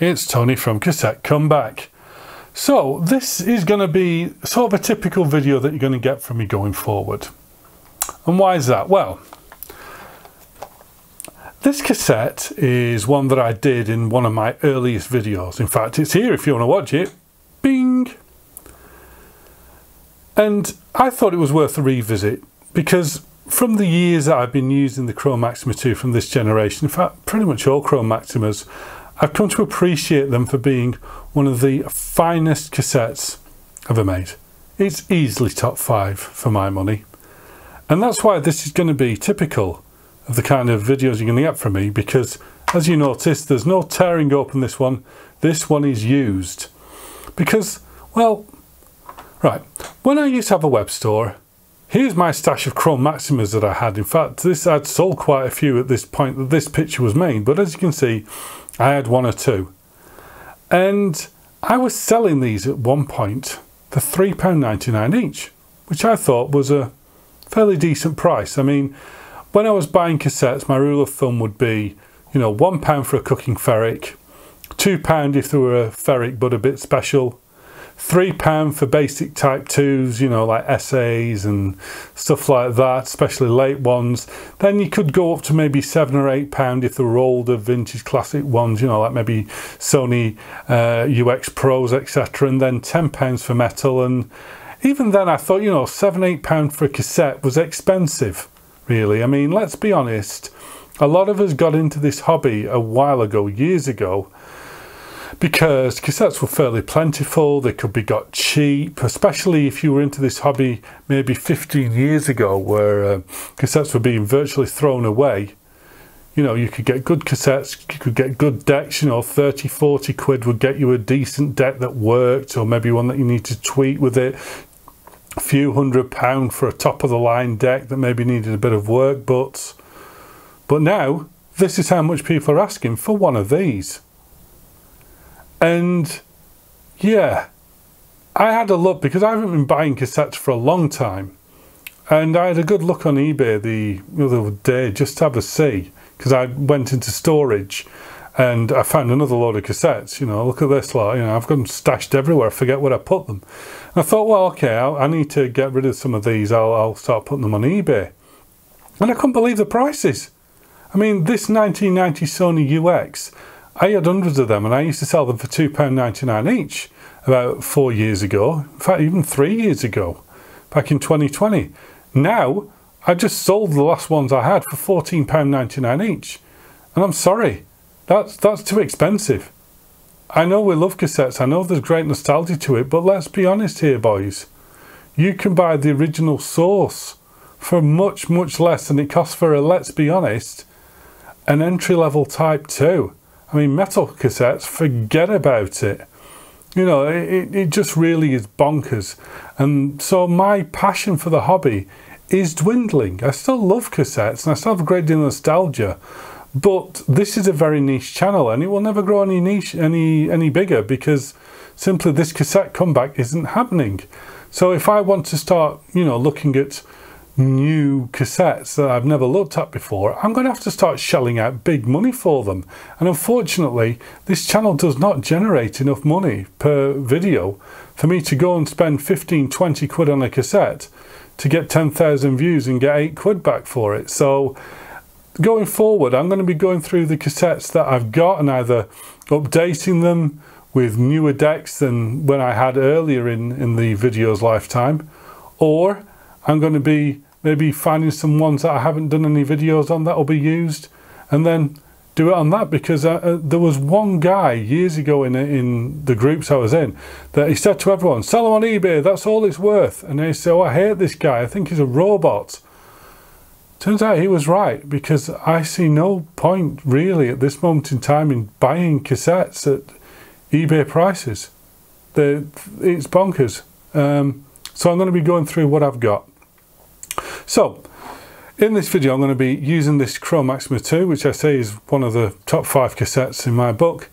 it's Tony from Cassette Comeback. So this is going to be sort of a typical video that you're going to get from me going forward. And why is that? Well, this cassette is one that I did in one of my earliest videos. In fact, it's here if you want to watch it. Bing! And I thought it was worth a revisit because from the years that I've been using the Chrome Maxima 2 from this generation, in fact, pretty much all Chrome Maximas, I've come to appreciate them for being one of the finest cassettes ever made. It's easily top five for my money. And that's why this is going to be typical of the kind of videos you're going to get from me because as you notice there's no tearing open this one. This one is used. Because, well, right, when I used to have a web store, here's my stash of Chrome Maximas that I had. In fact, this I'd sold quite a few at this point that this picture was made, but as you can see, I had one or two. And I was selling these at one point for £3.99 each, which I thought was a fairly decent price. I mean, when I was buying cassettes, my rule of thumb would be, you know, £1 for a cooking ferric, £2 if there were a ferric but a bit special, £3 for basic type 2s, you know, like SAs and stuff like that, especially late ones. Then you could go up to maybe 7 or £8 if they were older vintage classic ones, you know, like maybe Sony uh, UX Pros, etc. And then £10 for metal. And even then, I thought, you know, seven, £8 for a cassette was expensive, really. I mean, let's be honest, a lot of us got into this hobby a while ago, years ago because cassettes were fairly plentiful, they could be got cheap, especially if you were into this hobby maybe 15 years ago where uh, cassettes were being virtually thrown away. You know, you could get good cassettes, you could get good decks, you know, 30, 40 quid would get you a decent deck that worked, or maybe one that you need to tweak with it. A few hundred pound for a top of the line deck that maybe needed a bit of work, but but now this is how much people are asking for one of these. And yeah, I had a look because I haven't been buying cassettes for a long time. And I had a good look on eBay the other day just to have a see because I went into storage and I found another load of cassettes. You know, look at this lot. You know, I've got them stashed everywhere. I forget where I put them. And I thought, well, okay, I'll, i need to get rid of some of these. I'll, I'll start putting them on eBay. And I couldn't believe the prices. I mean, this 1990 Sony UX I had hundreds of them and I used to sell them for £2.99 each about four years ago. In fact, even three years ago, back in 2020. Now, I just sold the last ones I had for £14.99 each. And I'm sorry, that's, that's too expensive. I know we love cassettes, I know there's great nostalgia to it, but let's be honest here, boys. You can buy the original source for much, much less than it costs for a, let's be honest, an entry level Type 2. I mean, metal cassettes, forget about it. You know, it, it just really is bonkers. And so my passion for the hobby is dwindling. I still love cassettes and I still have a great deal of nostalgia. But this is a very niche channel and it will never grow any niche any any bigger because simply this cassette comeback isn't happening. So if I want to start, you know, looking at new cassettes that I've never looked at before, I'm going to have to start shelling out big money for them. And unfortunately, this channel does not generate enough money per video for me to go and spend 15, 20 quid on a cassette to get 10,000 views and get 8 quid back for it. So going forward, I'm going to be going through the cassettes that I've got and either updating them with newer decks than when I had earlier in, in the video's lifetime, or I'm going to be maybe finding some ones that I haven't done any videos on that will be used and then do it on that because uh, uh, there was one guy years ago in in the groups I was in that he said to everyone sell them on eBay that's all it's worth. And they said oh I hate this guy I think he's a robot. Turns out he was right because I see no point really at this moment in time in buying cassettes at eBay prices. They're, it's bonkers. Um, so I'm going to be going through what I've got so, in this video I'm going to be using this Chrome Maxima 2, which I say is one of the top 5 cassettes in my book.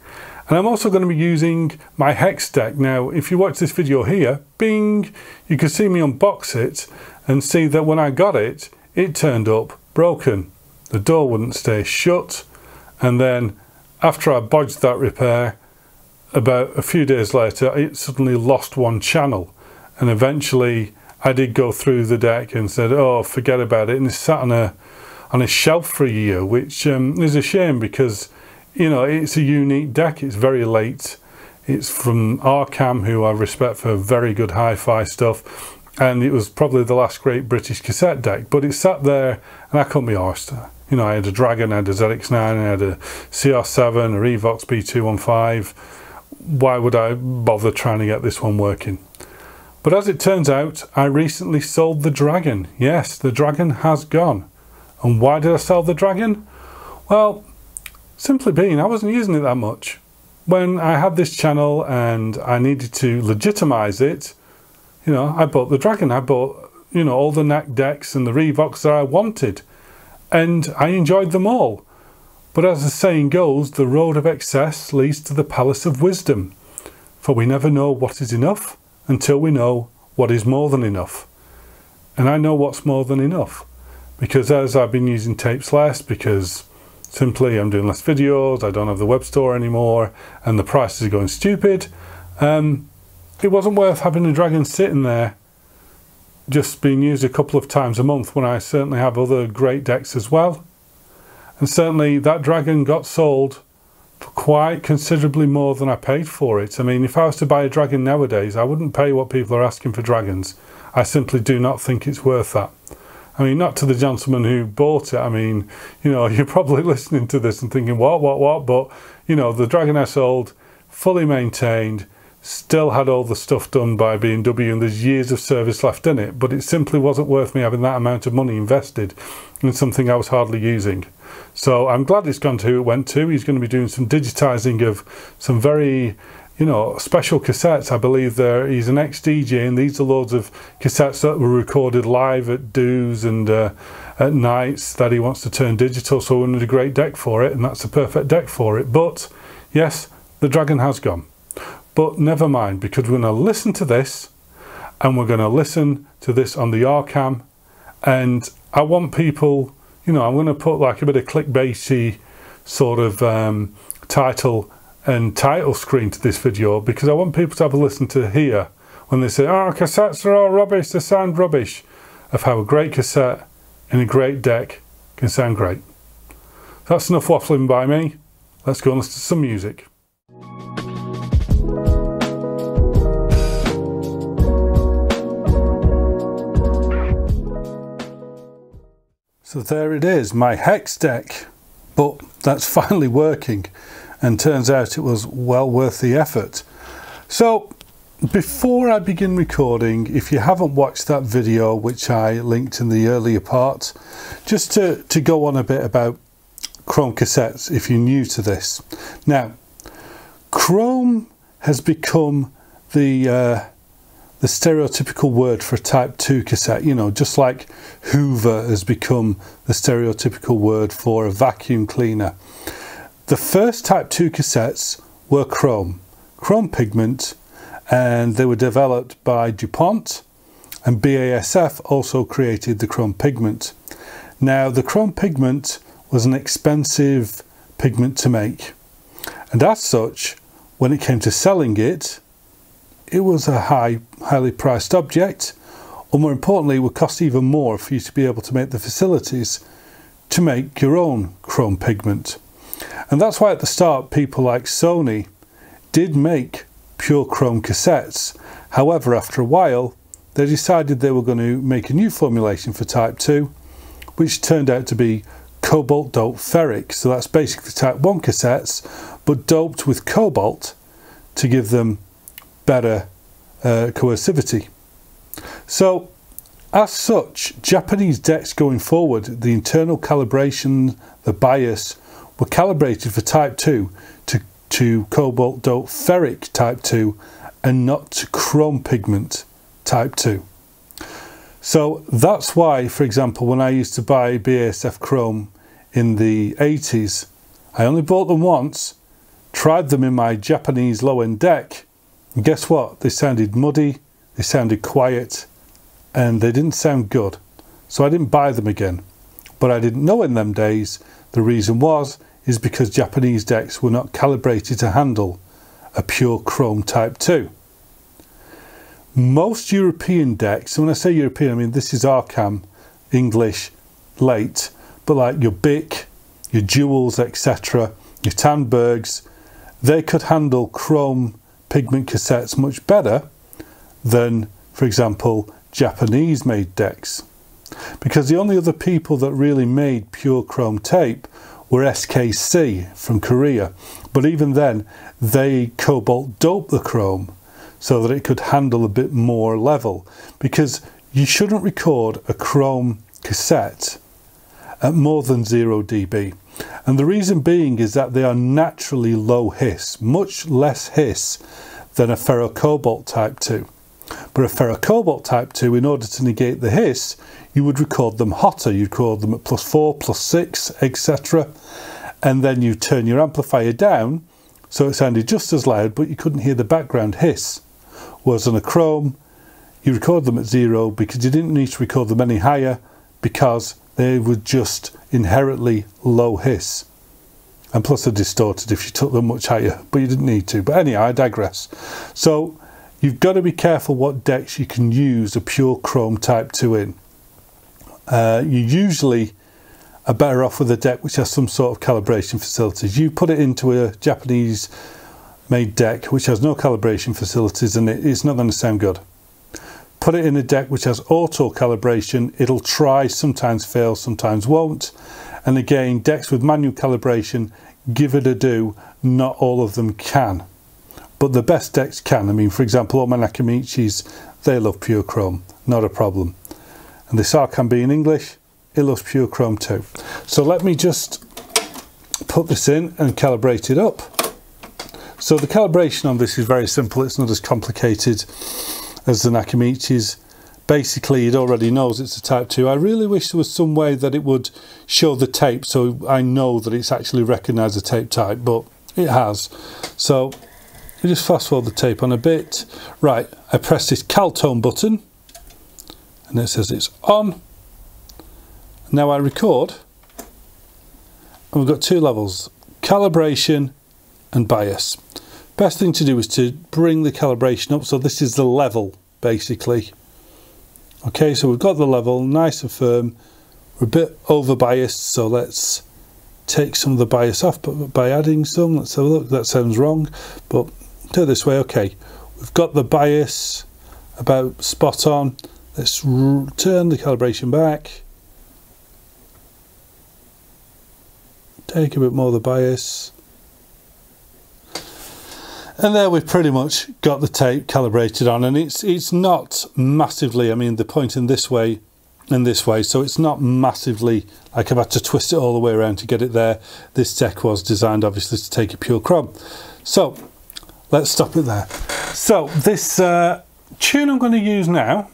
And I'm also going to be using my hex deck. Now, if you watch this video here, bing, you can see me unbox it and see that when I got it, it turned up broken. The door wouldn't stay shut. And then after I bodged that repair, about a few days later, it suddenly lost one channel. And eventually I did go through the deck and said, oh, forget about it. And it sat on a, on a shelf for a year, which um, is a shame because, you know, it's a unique deck. It's very late. It's from Arcam, who I respect for very good hi-fi stuff. And it was probably the last great British cassette deck. But it sat there and I couldn't be arsed. You know, I had a Dragon, I had a ZX9, I had a CR7, a Revox B215 why would I bother trying to get this one working? But as it turns out, I recently sold the Dragon. Yes, the Dragon has gone. And why did I sell the Dragon? Well, simply being, I wasn't using it that much. When I had this channel and I needed to legitimize it, you know, I bought the Dragon. I bought, you know, all the Nak decks and the Revox that I wanted. And I enjoyed them all. But as the saying goes, the road of excess leads to the palace of wisdom. For we never know what is enough until we know what is more than enough. And I know what's more than enough. Because as I've been using tapes less, because simply I'm doing less videos, I don't have the web store anymore, and the prices are going stupid, um, it wasn't worth having a dragon sitting there just being used a couple of times a month when I certainly have other great decks as well. And certainly that dragon got sold quite considerably more than I paid for it. I mean, if I was to buy a dragon nowadays, I wouldn't pay what people are asking for dragons. I simply do not think it's worth that. I mean, not to the gentleman who bought it. I mean, you know, you're probably listening to this and thinking, what, what, what? But, you know, the dragon I sold, fully maintained, still had all the stuff done by BMW and there's years of service left in it, but it simply wasn't worth me having that amount of money invested in something I was hardly using. So I'm glad it's gone to who it went to. He's going to be doing some digitizing of some very you know, special cassettes. I believe there he's an ex-DJ, and these are loads of cassettes that were recorded live at do's and uh, at nights that he wants to turn digital. So we need a great deck for it, and that's a perfect deck for it. But yes, the Dragon has gone. But never mind, because we're going to listen to this, and we're going to listen to this on the Arcam, and I want people you know, I'm going to put like a bit of clickbaity sort of um, title and title screen to this video because I want people to have a listen to hear when they say, oh, cassettes are all rubbish, they sound rubbish, of how a great cassette in a great deck can sound great. That's enough waffling by me. Let's go and listen to some music. So there it is, my hex deck. But that's finally working and turns out it was well worth the effort. So before I begin recording, if you haven't watched that video, which I linked in the earlier part, just to, to go on a bit about Chrome cassettes if you're new to this. Now, Chrome has become the uh, the stereotypical word for a Type 2 cassette, you know, just like Hoover has become the stereotypical word for a vacuum cleaner. The first Type 2 cassettes were chrome, chrome pigment, and they were developed by DuPont, and BASF also created the chrome pigment. Now, the chrome pigment was an expensive pigment to make, and as such, when it came to selling it, it was a high, highly priced object, or more importantly, it would cost even more for you to be able to make the facilities to make your own chrome pigment. And that's why at the start, people like Sony did make pure chrome cassettes. However, after a while, they decided they were going to make a new formulation for Type 2, which turned out to be cobalt doped ferric. So that's basically Type 1 cassettes, but doped with cobalt to give them better uh, coercivity. So, as such, Japanese decks going forward, the internal calibration, the bias, were calibrated for Type 2 to, to cobalt ferric Type 2 and not to chrome pigment Type 2. So that's why, for example, when I used to buy BASF Chrome in the 80s, I only bought them once, tried them in my Japanese low end deck, and guess what? They sounded muddy, they sounded quiet, and they didn't sound good. So I didn't buy them again. But I didn't know in them days the reason was is because Japanese decks were not calibrated to handle a pure chrome type 2. Most European decks, and when I say European, I mean this is Arcam, English, late, but like your Bic, your Jewels, etc., your Tandbergs, they could handle chrome pigment cassettes much better than, for example, Japanese made decks. Because the only other people that really made pure chrome tape were SKC from Korea. But even then, they cobalt doped the chrome so that it could handle a bit more level. Because you shouldn't record a chrome cassette at more than 0 dB. And the reason being is that they are naturally low hiss, much less hiss than a ferrocobalt type 2. But a ferrocobalt type 2, in order to negate the hiss, you would record them hotter. You'd record them at plus 4, plus 6, etc. And then you turn your amplifier down so it sounded just as loud, but you couldn't hear the background hiss. Whereas on a Chrome, you record them at zero because you didn't need to record them any higher because they were just inherently low hiss. And plus they're distorted if you took them much higher, but you didn't need to. But anyhow, I digress. So you've got to be careful what decks you can use a pure chrome type 2 in. Uh, you usually are better off with a deck which has some sort of calibration facilities. You put it into a Japanese made deck which has no calibration facilities and it's not going to sound good put it in a deck which has auto calibration. It'll try, sometimes fail, sometimes won't. And again, decks with manual calibration, give it a do. Not all of them can. But the best decks can. I mean, for example, all my Nakamichis, they love pure chrome, not a problem. And this Arcam be in English, it loves pure chrome too. So let me just put this in and calibrate it up. So the calibration on this is very simple, it's not as complicated as the Nakamichis. Basically, it already knows it's a Type 2. I really wish there was some way that it would show the tape so I know that it's actually recognised the tape type, but it has. So, I just fast forward the tape on a bit. Right, I press this Caltone button, and it says it's on. Now I record, and we've got two levels, calibration and bias. Best thing to do is to bring the calibration up. So this is the level, basically. Okay, so we've got the level nice and firm. We're a bit over biased, so let's take some of the bias off but by adding some. Let's have a look. That sounds wrong, but do it this way. Okay, we've got the bias about spot on. Let's turn the calibration back. Take a bit more of the bias. And there we've pretty much got the tape calibrated on and it's it's not massively, I mean the point in this way and this way, so it's not massively like I've had to twist it all the way around to get it there. This deck was designed obviously to take a pure chrome. So let's stop it there. So this uh, tune I'm going to use now,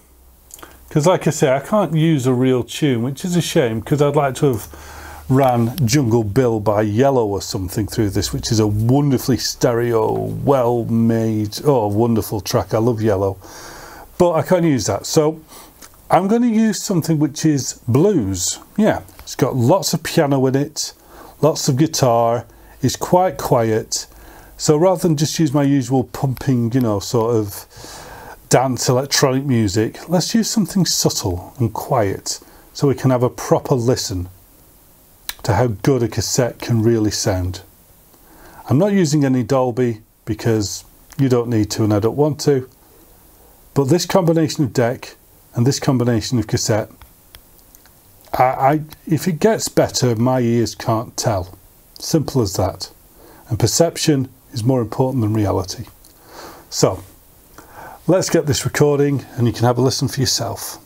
because like I say, I can't use a real tune, which is a shame because I'd like to have ran Jungle Bill by Yello or something through this, which is a wonderfully stereo, well made, oh, wonderful track. I love Yello. But I can't use that. So I'm going to use something which is blues. Yeah, it's got lots of piano in it, lots of guitar, it's quite quiet. So rather than just use my usual pumping, you know, sort of dance electronic music, let's use something subtle and quiet so we can have a proper listen to how good a cassette can really sound. I'm not using any Dolby because you don't need to and I don't want to, but this combination of deck and this combination of cassette, I, I, if it gets better, my ears can't tell. Simple as that. And perception is more important than reality. So, let's get this recording and you can have a listen for yourself.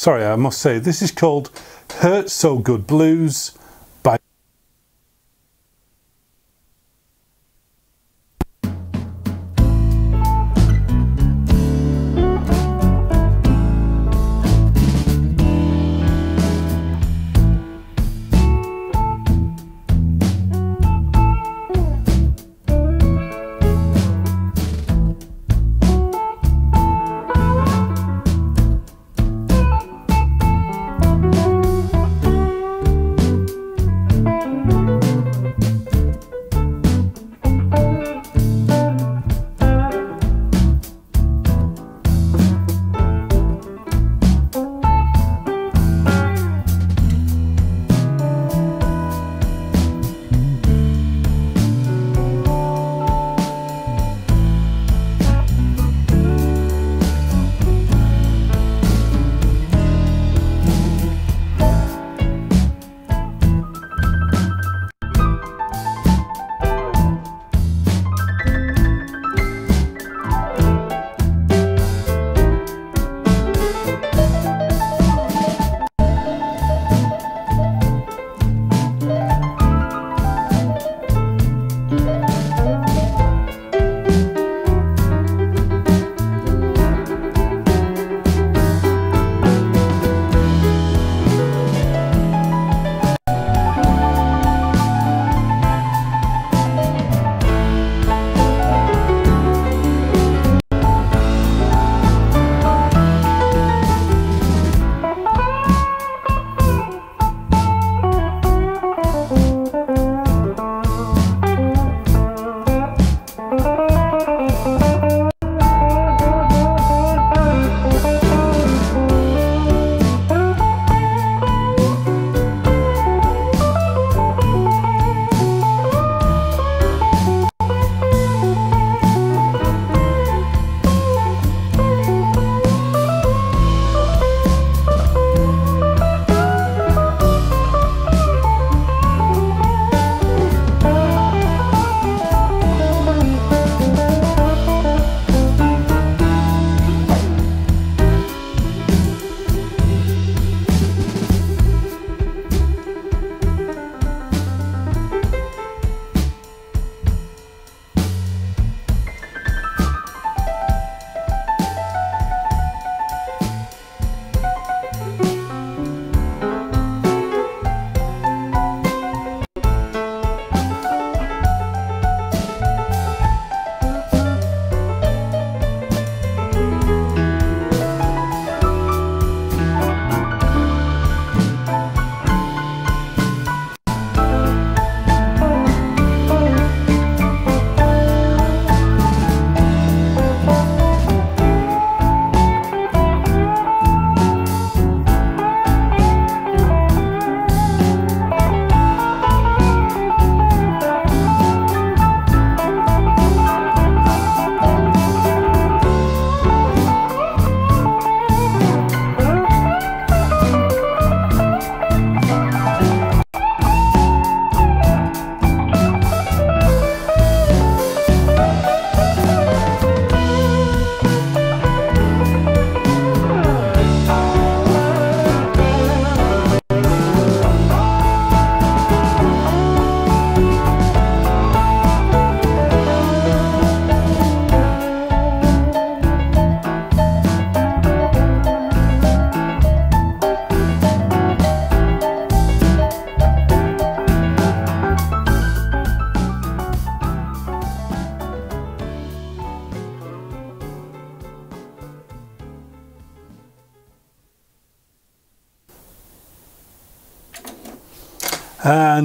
Sorry, I must say, this is called Hurt So Good Blues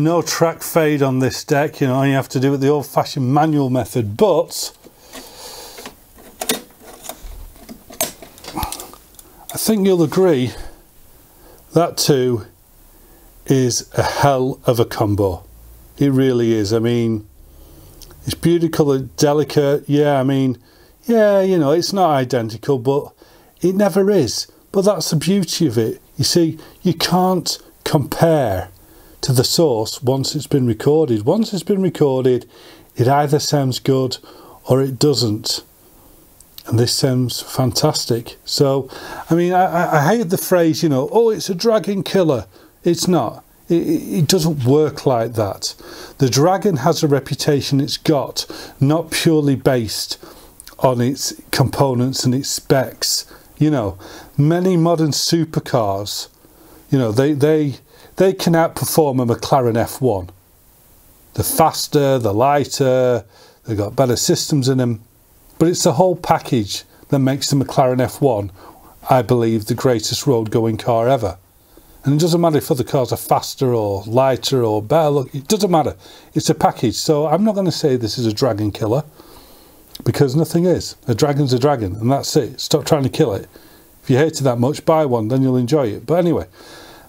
no track fade on this deck, you know, you have to do it the old fashioned manual method, but I think you'll agree that too is a hell of a combo. It really is. I mean, it's beautiful, delicate. Yeah, I mean, yeah, you know, it's not identical, but it never is. But that's the beauty of it. You see, you can't compare to the source once it's been recorded. Once it's been recorded, it either sounds good or it doesn't. And this sounds fantastic. So, I mean, I, I hate the phrase, you know, oh, it's a dragon killer. It's not. It, it, doesn't work like that. The Dragon has a reputation it's got, not purely based on its components and its specs. You know, many modern supercars, you know, they, they, they can outperform a McLaren F1. They're faster, they're lighter, they've got better systems in them. But it's the whole package that makes the McLaren F1, I believe, the greatest road going car ever. And it doesn't matter if other cars are faster or lighter or better look, it doesn't matter. It's a package. So I'm not going to say this is a dragon killer because nothing is. A dragon's a dragon and that's it. Stop trying to kill it. If you hate it that much, buy one, then you'll enjoy it. But anyway,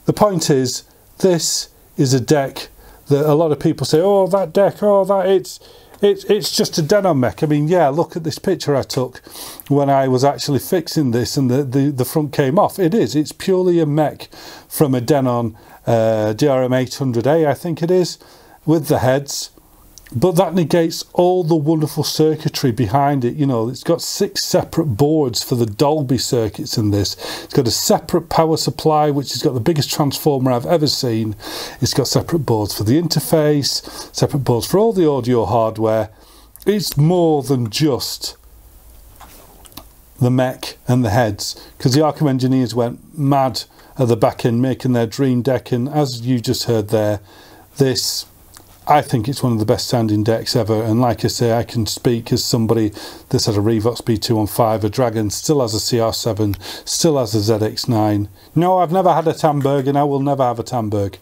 the point is, this is a deck that a lot of people say, oh, that deck, oh, that it's it's it's just a Denon mech. I mean, yeah, look at this picture I took when I was actually fixing this and the, the, the front came off. It is. It's purely a mech from a Denon uh, DRM 800A, I think it is, with the heads. But that negates all the wonderful circuitry behind it. You know, it's got six separate boards for the Dolby circuits in this. It's got a separate power supply, which has got the biggest transformer I've ever seen. It's got separate boards for the interface, separate boards for all the audio hardware. It's more than just the mech and the heads, because the Arcam engineers went mad at the back end making their dream deck. And as you just heard there, this I think it's one of the best sounding decks ever. And like I say, I can speak as somebody that's had a Revox B215, a Dragon, still has a CR7, still has a ZX9. No, I've never had a Tandberg and I will never have a Tandberg.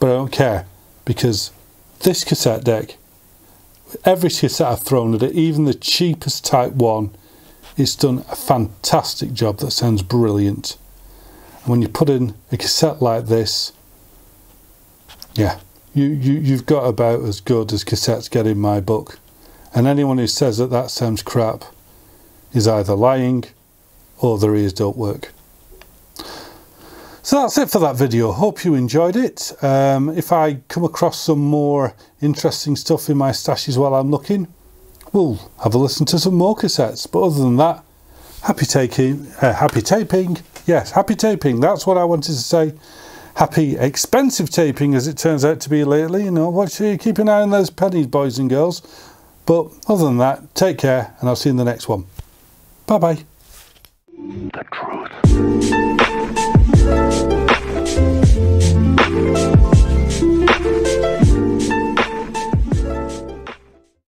But I don't care because this cassette deck, every cassette I've thrown at it, even the cheapest Type 1, it's done a fantastic job that sounds brilliant. And when you put in a cassette like this, yeah, you, you, you've got about as good as cassettes get in my book. And anyone who says that that sounds crap is either lying or their ears don't work. So that's it for that video. Hope you enjoyed it. Um, if I come across some more interesting stuff in my stashes while I'm looking, we'll have a listen to some more cassettes. But other than that, happy taking, uh, happy taping. Yes, happy taping. That's what I wanted to say happy expensive taping as it turns out to be lately. You know, watch, uh, you keep an eye on those pennies, boys and girls. But other than that, take care and I'll see you in the next one. Bye bye. The truth.